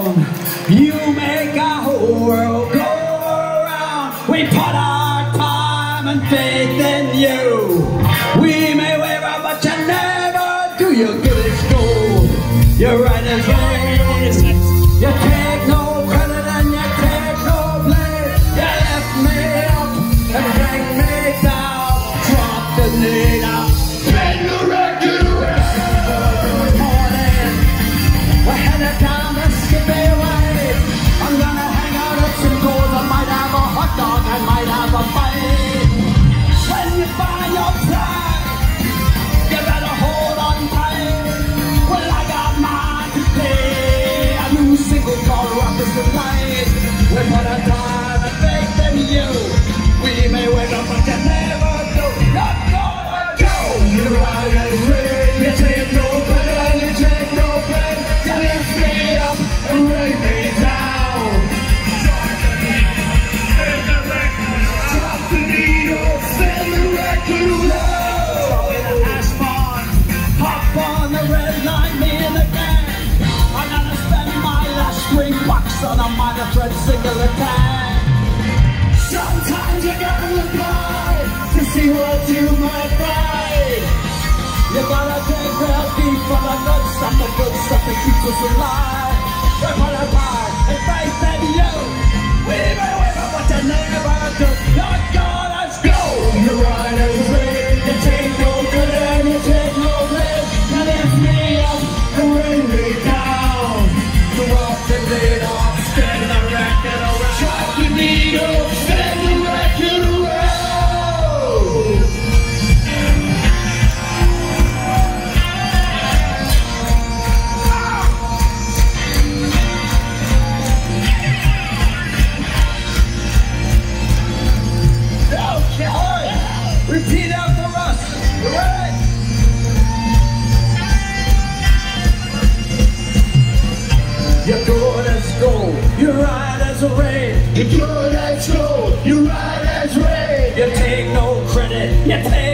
You make our whole world go around. We put our time and faith in you. We may wear out, but you never do. Your good is gold. Your right is right. Your on every single time Sometimes you gotta look high to see what you might find. You gotta dig real deep for the good stuff, the good stuff that keeps us alive. We're part of and faith You're good as gold, you're right as rain. You're good as gold, you're right as rain. You take no credit, you take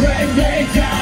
When they go,